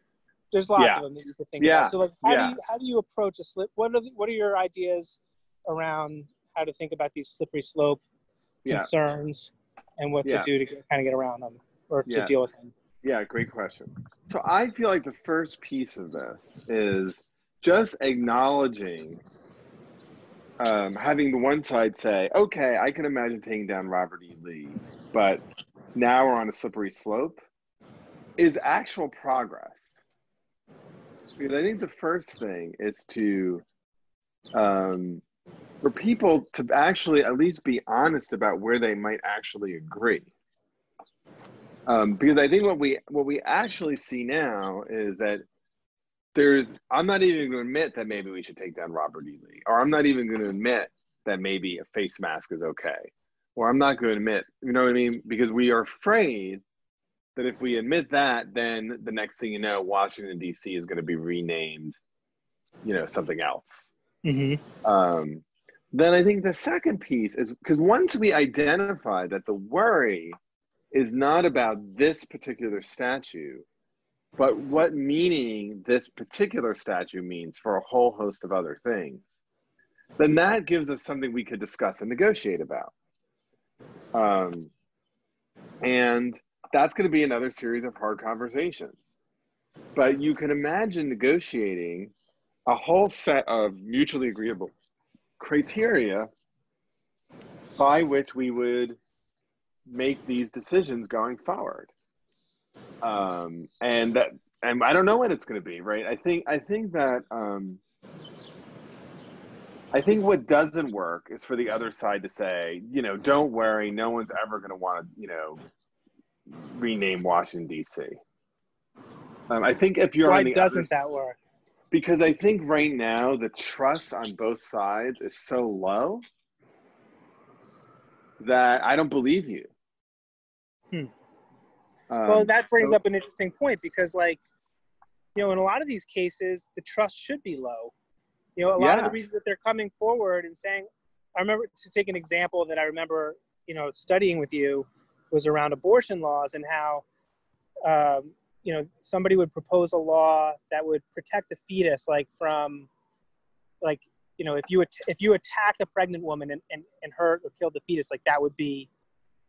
there's lots yeah. of them that you could think yeah. about. So like, how yeah. do you how do you approach a slip? What are the, what are your ideas around how to think about these slippery slope yeah. concerns and what yeah. to do to kind of get around them or to deal with them. Yeah, great question. So I feel like the first piece of this is just acknowledging um, having the one side say, okay, I can imagine taking down Robert E. Lee, but now we're on a slippery slope, is actual progress. Because I think the first thing is to um, for people to actually at least be honest about where they might actually agree. Um, because I think what we what we actually see now is that there's I'm not even going to admit that maybe we should take down Robert E. Lee, or I'm not even going to admit that maybe a face mask is okay, or I'm not going to admit, you know what I mean? Because we are afraid that if we admit that, then the next thing you know, Washington D.C. is going to be renamed, you know, something else. Mm-hmm. Um, then I think the second piece is because once we identify that the worry is not about this particular statue, but what meaning this particular statue means for a whole host of other things, then that gives us something we could discuss and negotiate about. Um, And that's going to be another series of hard conversations. But you can imagine negotiating a whole set of mutually agreeable criteria by which we would make these decisions going forward. Um, and that, and I don't know when it's going to be, right? I think, I think that, um, I think what doesn't work is for the other side to say, you know, don't worry, no one's ever going to want to, you know, rename Washington D.C. Um, I think if you're Why on the doesn't that work? Because I think right now the trust on both sides is so low that I don't believe you. Hmm. Um, well, that brings so- up an interesting point because, like, you know, in a lot of these cases, the trust should be low. You know, a lot of the reasons that they're coming forward and saying, I remember to take an example that I remember, you know, studying with you was around abortion laws and how, um, you know, somebody would propose a law that would protect a fetus, like from, like, you know, if you at- if you attacked a pregnant woman and, and, and hurt or killed the fetus, like that would be,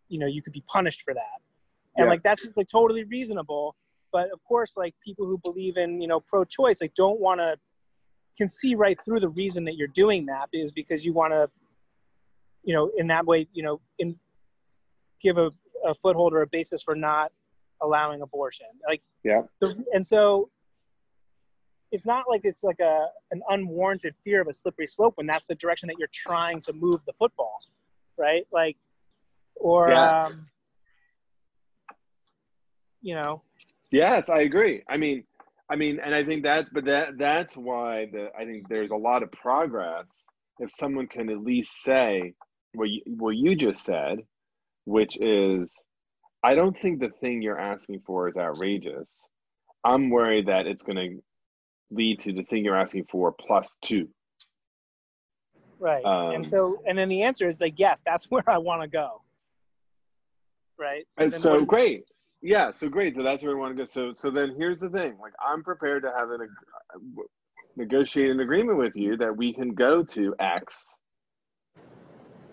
you know, you could be punished for that and Yeah. like that's like totally reasonable but of course like people who believe in you know pro-choice like don't want to can see right through the reason that you're doing that is because you want to you know in that way you know in give a, a foothold or a basis for not allowing abortion like Yeah. the, and so it's not like it's like a an unwarranted fear of a slippery slope when that's the direction that you're trying to move the football right like or Yes. um you know Yes, I agree. I mean, I mean, and I think that, but that that's why the I think there's a lot of progress if someone can at least say what you, what you just said, which is, I don't think the thing you're asking for is outrageous. I'm worried that it's going to lead to the thing you're asking for plus two. Right. Um, and so, and then the answer is like, yes, that's where I want to go. Right. and so great yeah so great so that's where we want to go so so then here's the thing like i'm prepared to have an ag- negotiate an agreement with you that we can go to x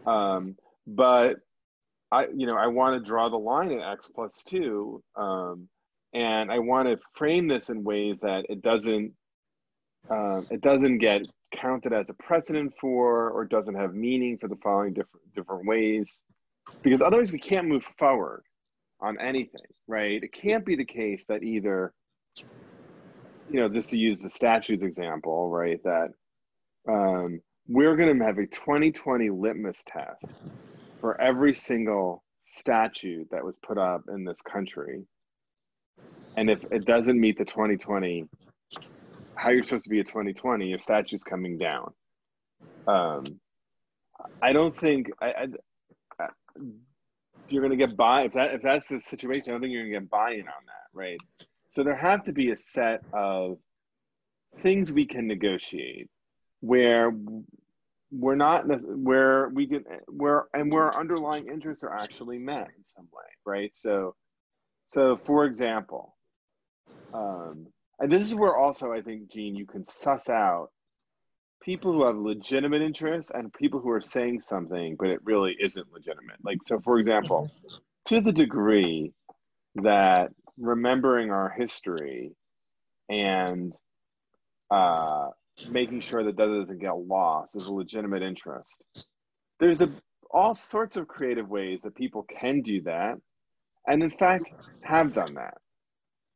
um but i you know i want to draw the line at x plus 2 um and i want to frame this in ways that it doesn't um, it doesn't get counted as a precedent for or doesn't have meaning for the following different different ways because otherwise we can't move forward on anything, right? It can't be the case that either, you know, just to use the statutes example, right, that um, we're going to have a 2020 litmus test for every single statute that was put up in this country. And if it doesn't meet the 2020, how you're supposed to be a 2020 if statute's coming down. Um, I don't think I, I, I you're going to get buy if that if that's the situation. I don't think you're going to get buy-in on that, right? So there have to be a set of things we can negotiate where we're not where we can where and where our underlying interests are actually met in some way, right? So, so for example, um, and this is where also I think Gene, you can suss out people who have legitimate interests and people who are saying something but it really isn't legitimate like so for example to the degree that remembering our history and uh, making sure that that doesn't get lost is a legitimate interest there's a, all sorts of creative ways that people can do that and in fact have done that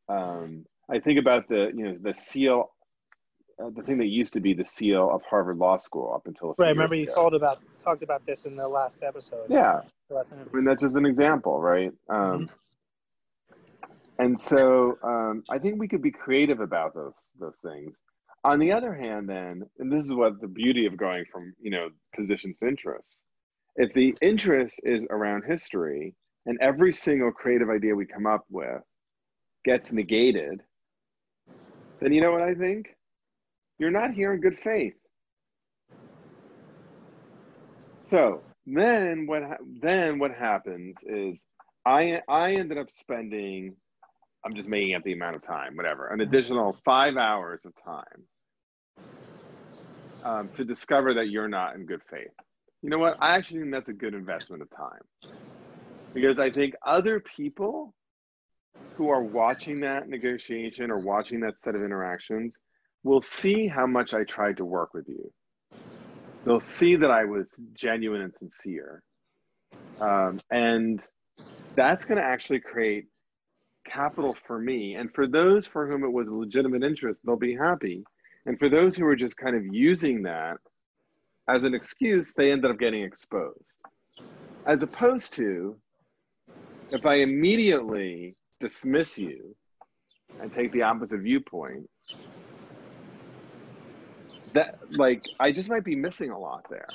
um, i think about the you know the seal uh, the thing that used to be the seal of Harvard Law School up until right. Remember you told about talked about this in the last episode. Yeah, last I mean that's just an example, right? Um, and so um, I think we could be creative about those those things. On the other hand, then, and this is what the beauty of going from you know positions to interests. If the interest is around history, and every single creative idea we come up with gets negated, then you know what I think? You're not here in good faith. So then what then what happens is I I ended up spending I'm just making up the amount of time, whatever, an additional five hours of time um, to discover that you're not in good faith. You know what? I actually think that's a good investment of time. because I think other people who are watching that negotiation or watching that set of interactions will see how much I tried to work with you. They'll see that I was genuine and sincere. Um, and that's going to actually create capital for me. And for those for whom it was a legitimate interest, they'll be happy. And for those who are just kind of using that as an excuse, they ended up getting exposed. As opposed to if I immediately dismiss you and take the opposite viewpoint, that like I just might be missing a lot there.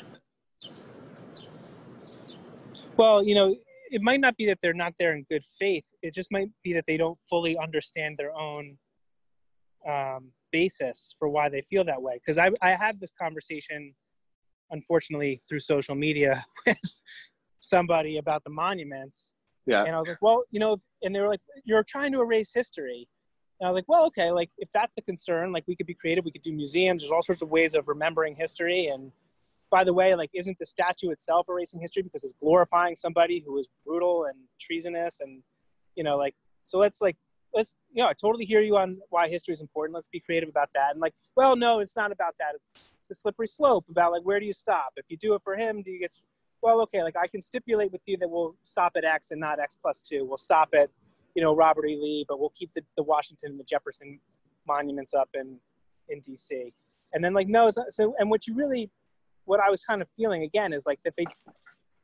Well, you know, it might not be that they're not there in good faith. It just might be that they don't fully understand their own um, basis for why they feel that way. Because I, I had this conversation, unfortunately, through social media with somebody about the monuments. Yeah. And I was like, well, you know, and they were like, you're trying to erase history. And I was like, well, okay, like if that's the concern, like we could be creative, we could do museums. There's all sorts of ways of remembering history. And by the way, like, isn't the statue itself erasing history because it's glorifying somebody who was brutal and treasonous and, you know, like, so let's like, let's, you know, I totally hear you on why history is important. Let's be creative about that. And like, well, no, it's not about that. It's, it's a slippery slope about like, where do you stop? If you do it for him, do you get, well, okay, like I can stipulate with you that we'll stop at X and not X plus two. We'll stop at, you know, Robert E. Lee, but we'll keep the, the Washington and the Jefferson monuments up in, in DC. And then like, no, so, and what you really, what I was kind of feeling again is like that they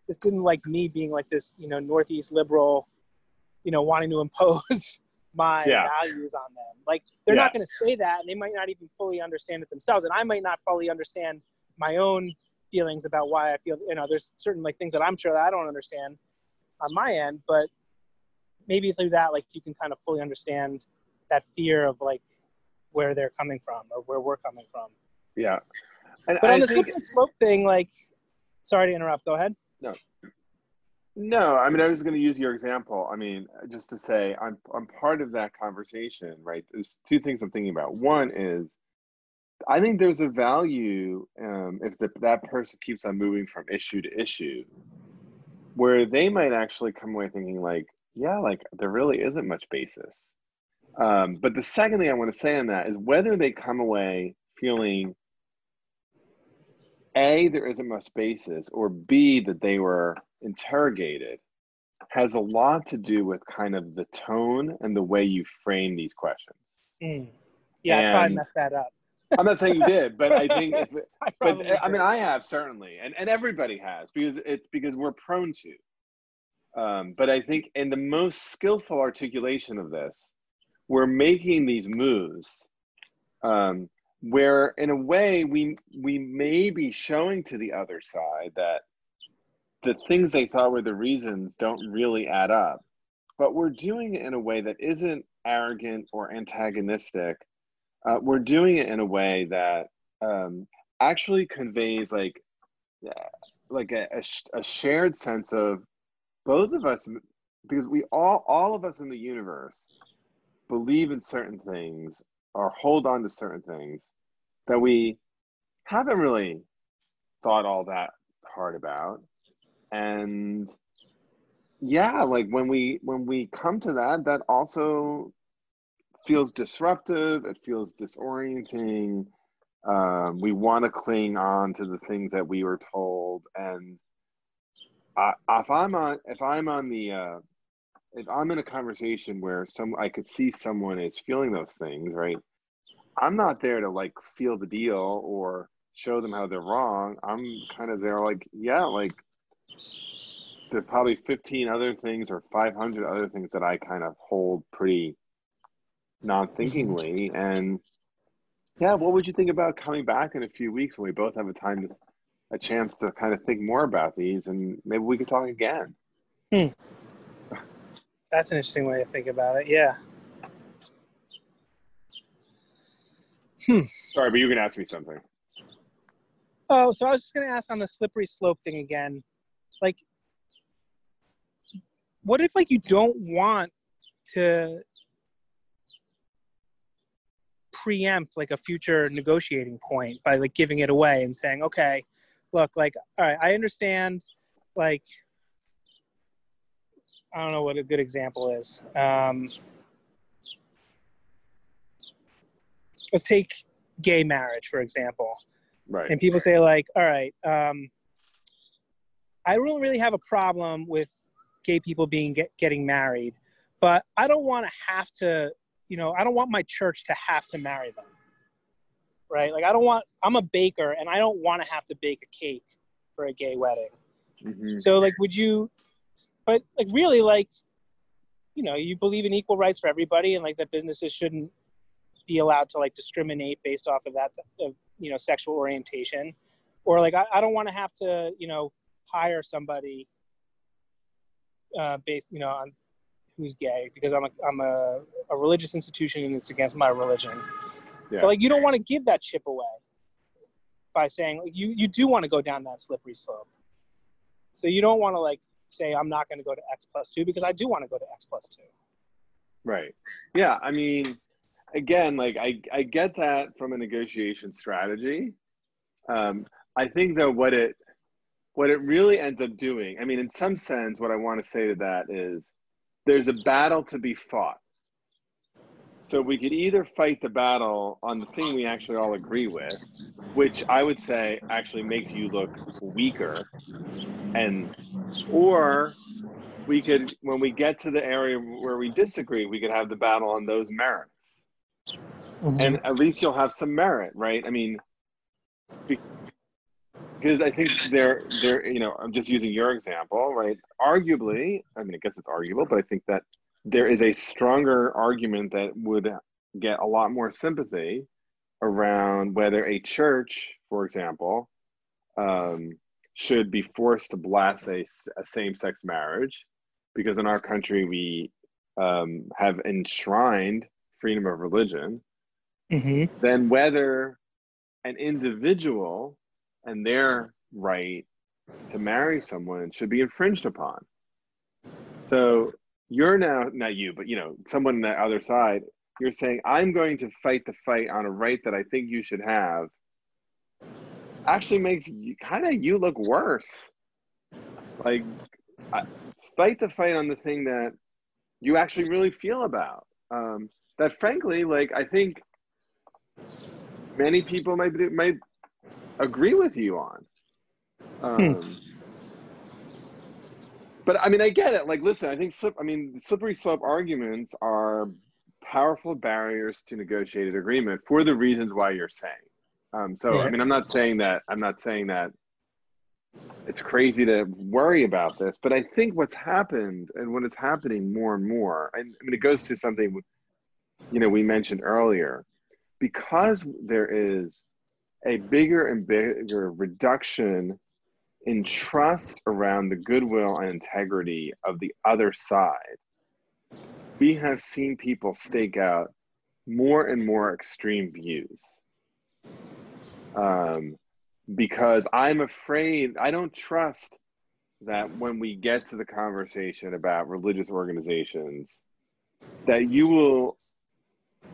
just didn't like me being like this, you know, Northeast liberal, you know, wanting to impose my Yeah. values on them. Like they're Yeah. not going to say that, and they might not even fully understand it themselves, and I might not fully understand my own feelings about why I feel. You know, there's certain like things that I'm sure that I don't understand on my end, but maybe through that, like you can kind of fully understand that fear of like where they're coming from or where we're coming from. Yeah. And But I on the slippery slope thing, like, sorry to interrupt. Go ahead. no, I mean, I was going to use your example. I mean, just to say, I'm I'm part of that conversation, right? There's two things I'm thinking about. One is, I think there's a value um, if the, that person keeps on moving from issue to issue, where they might actually come away thinking like, yeah, like there really isn't much basis. Um, but the second thing I want to say on that is whether they come away feeling a there isn't much basis or b that they were interrogated has a lot to do with kind of the tone and the way you frame these questions Mm. Yeah, I probably messed that up. i'm not saying you did but i think if, I but probably i mean i have certainly and, and everybody has because it's because we're prone to um, but i think in the most skillful articulation of this we're making these moves um, where in a way we we may be showing to the other side that the things they thought were the reasons don't really add up. But we're doing it in a way that isn't arrogant or antagonistic. Uh, we're doing it in a way that um, actually conveys like uh, like a, a, a shared sense of both of us because we all all of us in the universe believe in certain things or hold on to certain things that we haven't really thought all that hard about and yeah like when we when we come to that that also feels disruptive it feels disorienting. Um, we want to cling on to the things that we were told. And I, if i'm on if i'm on the uh, if i'm in a conversation where some i could see someone is feeling those things right? I'm not there to like seal the deal or show them how they're wrong. I'm kind of there like yeah like there's probably 15 other things or 500 other things that i kind of hold pretty non-thinkingly and yeah what would you think about coming back in a few weeks when we both have a time to a chance to kind of think more about these and maybe we could talk again hmm. That's an interesting way to think about it. Yeah. Hmm. sorry but you can ask me something Oh, so I was just going to ask on the slippery slope thing again. Like, what if like you don't want to preempt like a future negotiating point by like giving it away and saying, okay, look, like, all right, I understand, like, I don't know what a good example is. Um, let's take gay marriage for example. Right. and people say like all right um, i don't really have a problem with gay people being get, getting married but i don't want to have to you know i don't want my church to have to marry them. Right? Like i don't want i'm a baker and i don't want to have to bake a cake for a gay wedding. Mhm. so like would you but like really like you know you believe in equal rights for everybody and like that businesses shouldn't be allowed to like discriminate based off of that of, you know sexual orientation? Or like i, I don't want to have to you know hire somebody uh based you know on who's gay because i'm a i'm a, a religious institution and it's against my religion Yeah. but like you don't want to give that chip away by saying like, you you do want to go down that slippery slope so you don't want to like say i'm not going to go to x plus 2 because i do want to go to x plus 2 Right. Yeah. I mean, again, like I, I get that from a negotiation strategy. Um, I think though what it what it really ends up doing, I mean, in some sense, what I want to say to that is there's a battle to be fought. So we could either fight the battle on the thing we actually all agree with, which I would say actually makes you look weaker, and or we could when we get to the area where we disagree we could have the battle on those merits. Mm-hmm. And at least you'll have some merit right? I mean because i think they're they're you know i'm just using your example right arguably i mean i guess it's arguable but i think that there is a stronger argument that would get a lot more sympathy around whether a church for example um, should be forced to bless a, a same-sex marriage because in our country we um, have enshrined freedom of religion mm-hmm. then whether an individual and their right to marry someone should be infringed upon. So you're now not you but you know someone on the other side you're saying i'm going to fight the fight on a right that i think you should have. Actually makes you, kind of you look worse. Like I, fight the fight on the thing that you actually really feel about. Um, that frankly like i think many people might might agree with you on. Um, but i mean i get it. Like listen i think slip, i mean slippery slope arguments are powerful barriers to negotiated agreement for the reasons why you're saying. Um, so i mean i'm not saying that i'm not saying that it's crazy to worry about this but i think what's happened and what is happening more and more and i mean it goes to something you know we mentioned earlier. Because there is a bigger and bigger reduction in trust around the goodwill and integrity of the other side. We have seen people stake out more and more extreme views. Um, because I'm afraid I don't trust that when we get to the conversation about religious organizations, that you will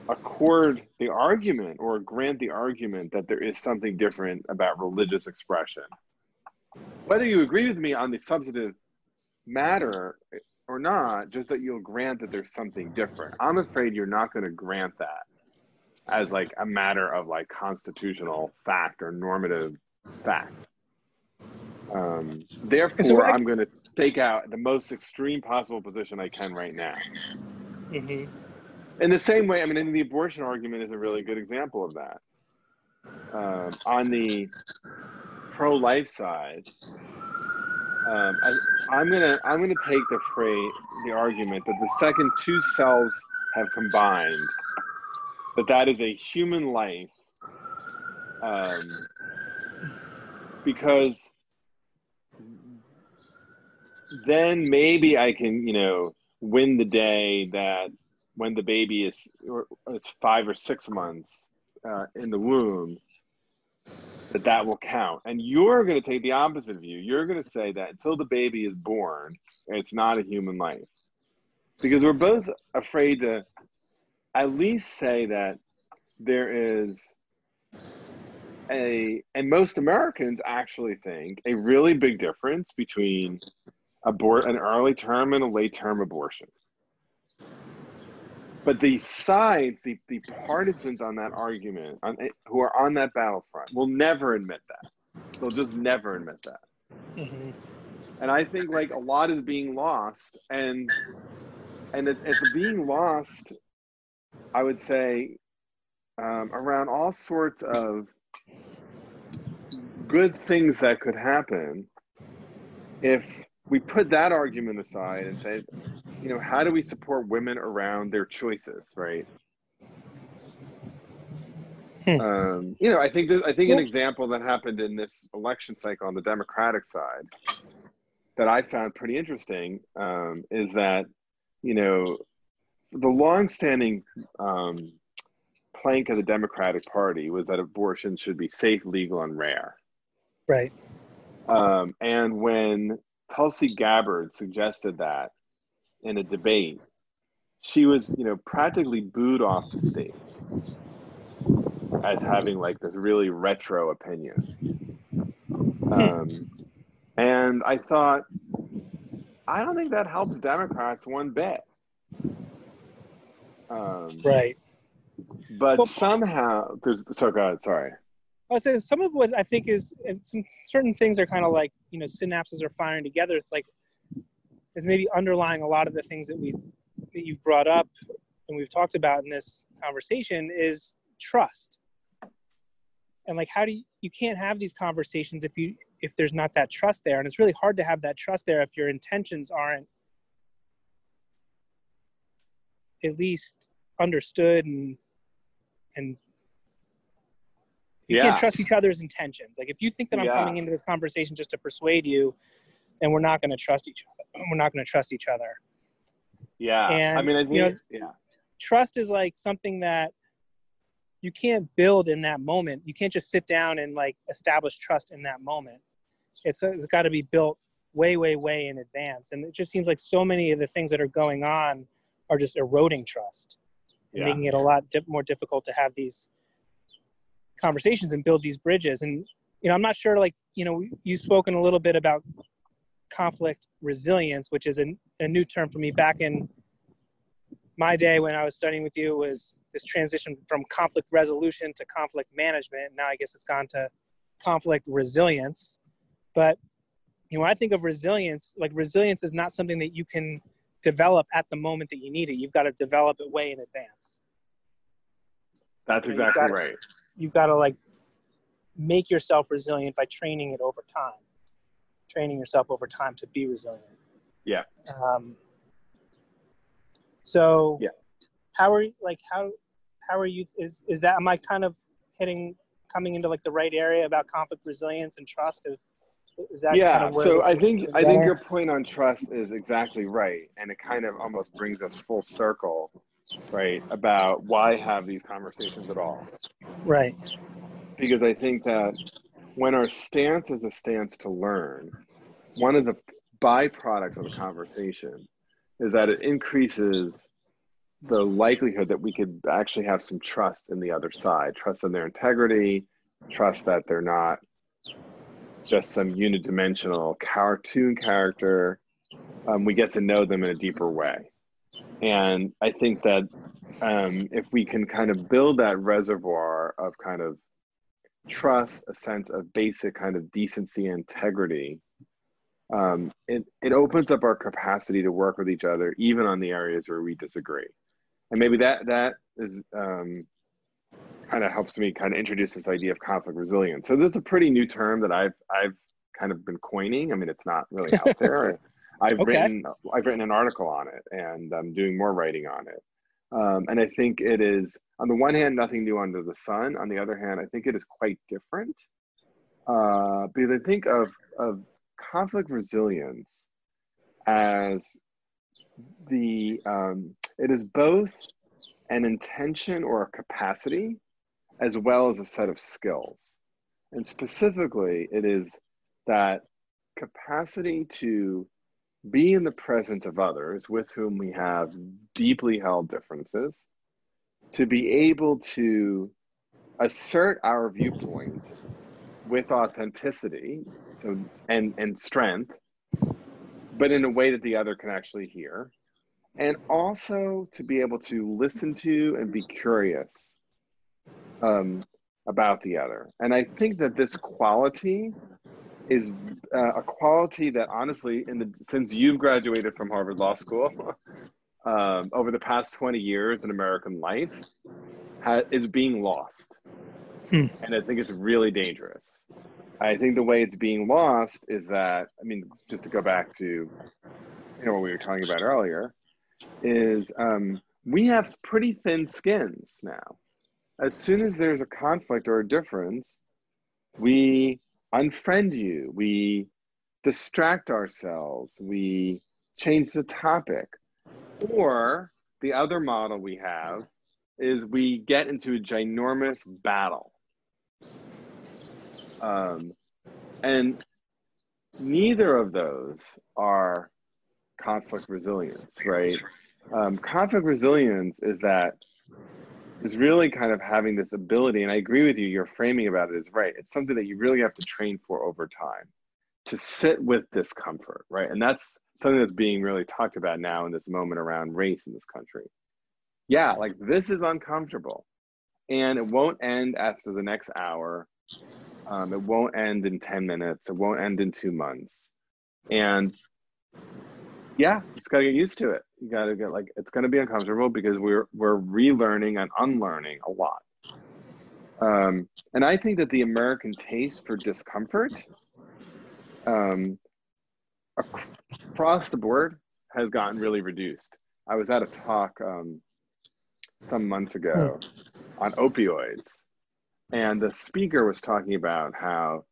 accord the argument or grant the argument that there is something different about religious expression. Whether you agree with me on the substantive matter or not, just that you'll grant that there's something different. I'm afraid you're not going to grant that as like a matter of like constitutional fact or normative fact. Um, therefore, I'm going to stake out the most extreme possible position I can right now. Mm-hmm. In the same way, I mean, the abortion argument is a really good example of that. Um, on the pro-life side, um, I, I'm gonna I'm gonna take the phrase the argument that the second two cells have combined, that that is a human life, um, because then maybe I can you know win the day that when the baby is is five or six months uh, in the womb that that will count. And you're going to take the opposite view you're going to say that until the baby is born it's not a human life. Because we're both afraid to at least say that there is a and most americans actually think a really big difference between abort an early term and a late term abortion. But the sides, the, the partisans on that argument, on, who are on that battlefront, will never admit that. They'll just never admit that. Mhm. And I think like a lot is being lost, and and it, it's being lost. I would say um, around all sorts of good things that could happen if we put that argument aside and say, you know, how do we support women around their choices, right? Hmm. Um, you know, I think that, I think an example that happened in this election cycle on the Democratic side that I found pretty interesting um, is that you know the longstanding um, plank of the Democratic Party was that abortion should be safe, legal, and rare. Right. Um, and when Tulsi Gabbard suggested that in a debate, she was, you know, practically booed off the stage as having like this really retro opinion. Um, and I thought, I don't think that helps Democrats one bit. Um, Right. But Well- somehow, there's, sorry, go ahead, sorry. I was saying some of what I think is, and some certain things are kind of like, you know, synapses are firing together. It's like, is maybe underlying a lot of the things that we, that you've brought up and we've talked about in this conversation is trust. And like, how do you, you can't have these conversations if you, if there's not that trust there. And it's really hard to have that trust there if your intentions aren't at least understood and, and you Yeah. can't trust each other's intentions. Like if you think that I'm Yeah. coming into this conversation just to persuade you, then we're not going to trust each other. We're not going to trust each other. Yeah. I mean, I think, you know, yeah. Trust is like something that you can't build in that moment. You can't just sit down and like establish trust in that moment. It's, it's got to be built way, way, way in advance. And it just seems like so many of the things that are going on are just eroding trust Yeah. making it a lot di- more difficult to have these conversations and build these bridges. And you know, I'm not sure. Like you know, you've spoken a little bit about conflict resilience, which is a, a new term for me. Back in my day when I was studying with you, was this transition from conflict resolution to conflict management. Now I guess it's gone to conflict resilience. But you know, when I think of resilience, like resilience is not something that you can develop at the moment that you need it. You've got to develop it way in advance. That's You know, you've exactly got- right. You've got to like make yourself resilient by training it over time, training yourself over time to be resilient. Yeah. Um, so Yeah. how are you like how how are you is is that am I kind of hitting coming into like the right area about conflict resilience and trust? Is, is that yeah kind of so i think i think your point on trust is exactly right and it kind of almost brings us full circle right about why have these conversations at all right because i think that when our stance is a stance to learn one of the byproducts of a conversation is that it increases the likelihood that we could actually have some trust in the other side trust in their integrity trust that they're not just some unidimensional cartoon character. Um, we get to know them in a deeper way. And I think that um, if we can kind of build that reservoir of kind of trust, a sense of basic kind of decency and integrity, um, it, it opens up our capacity to work with each other, even on the areas where we disagree. And maybe that that is um, kind of helps me kind of introduce this idea of conflict resilience. So that's a pretty new term that I've I've kind of been coining. I mean, it's not really out there. I've Okay. written I've written an article on it, and I'm doing more writing on it. Um, and I think it is on the one hand nothing new under the sun. On the other hand, I think it is quite different uh, because I think of of conflict resilience as the um, it is both an intention or a capacity as well as a set of skills. And specifically, it is that capacity to be in the presence of others with whom we have deeply held differences, to be able to assert our viewpoint with authenticity so and, and strength but in a way that the other can actually hear. And also to be able to listen to and be curious um, about the other. And I think that this quality is uh, a quality that honestly, in the since you've graduated from Harvard Law School, um, over the past 20 years in American life, ha- is being lost. Hmm. And I think it's really dangerous. I think the way it's being lost is that, I mean, just to go back to, you know, what we were talking about earlier, is um, we have pretty thin skins now. As soon as there's a conflict or a difference, we unfriend you, we distract ourselves, we change the topic. Or the other model we have is we get into a ginormous battle. Um, and neither of those are conflict resilience, right? Um, conflict resilience is that is really kind of having this ability, and I agree with you, your framing about it is right. It's something that you really have to train for over time to sit with discomfort, right? And that's something that's being really talked about now in this moment around race in this country. Yeah, like this is uncomfortable and it won't end after the next hour. Um, it won't end in 10 minutes. It won't end in two months. And yeah, it's got to get used to it. You got to get like, it's going to be uncomfortable because we're, we're relearning and unlearning a lot. Um, and I think that the American taste for discomfort um, across the board has gotten really reduced. I was at a talk um, some months ago on opioids, and the speaker was talking about how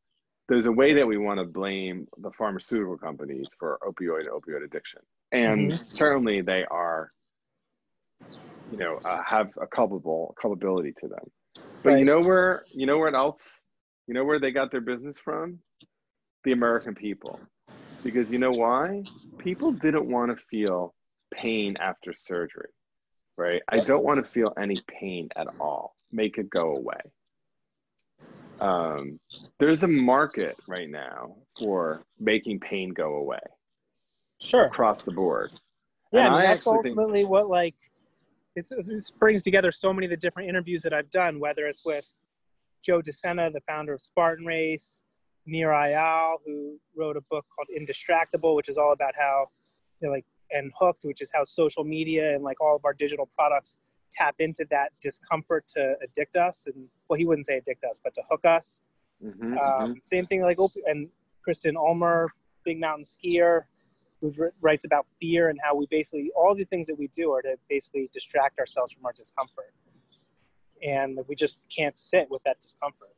there's a way that we want to blame the pharmaceutical companies for opioid opioid addiction, and Mhm. certainly they are, you know, uh, have a culpable culpability to them. But you know where you know where else, you know where they got their business from, the American people, because you know why? People didn't want to feel pain after surgery, right? I don't want to feel any pain at all. Make it go away. Um, there's a market right now for making pain go away Sure. across the board. Yeah, And I mean, that's actually think- ultimately what like it's, this brings together so many of the different interviews that I've done, whether it's with Joe DeSena, the founder of Spartan Race, Nir Eyal, who wrote a book called Indistractable, which is all about how, you know, like, and Hooked, which is how social media and like all of our digital products tap into that discomfort to addict us. And well, he wouldn't say addict us, but to hook us. Mhm, Um, same thing like and Kristen Ulmer, big mountain skier, who writes about fear and how we basically all the things that we do are to basically distract ourselves from our discomfort, and we just can't sit with that discomfort.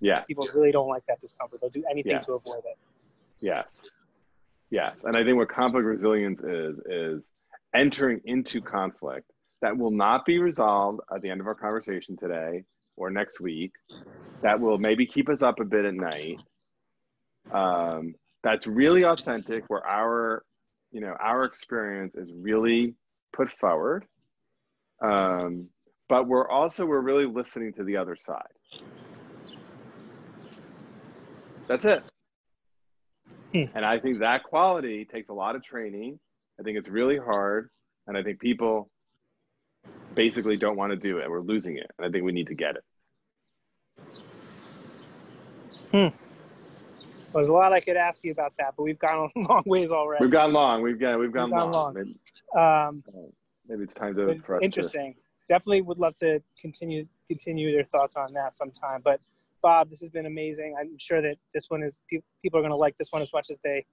Yeah, People really don't like that discomfort; they'll do anything Yeah. to avoid it. Yes. Yes. And I think what conflict resilience is, is entering into conflict that will not be resolved at the end of our conversation today or next week, that will maybe keep us up a bit at night. Um, that's really authentic, where our, you know, our experience is really put forward. Um, but we're also, we're really listening to the other side. That's it. And I think that quality takes a lot of training. I think it's really hard. And I think people basically don't want to do it. We're losing it. And I think we need to get it. Well, there's a lot I could ask you about that, but we've gone a long ways already. We've gone long. We've gone, we've gone, gone long. long. Maybe, um, maybe it's time to, for us interesting. Definitely would love to continue continue your thoughts on that sometime. But Bob, this has been amazing. I'm sure that this one is people are going to like this one as much as they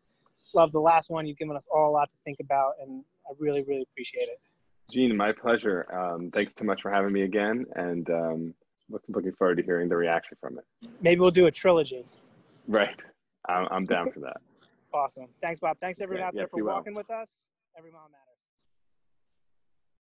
love the last one. You've given us all a lot to think about, and I really, really appreciate it. to, Gene, my pleasure. Um, thanks so much for having me again. And um, look, looking forward to hearing the reaction from it. Maybe we'll do a trilogy. Right. I'm, I'm down for that. Awesome. Thanks, Bob. Thanks everyone Yeah, out yeah, there for be well. walking with us. Every mom matters.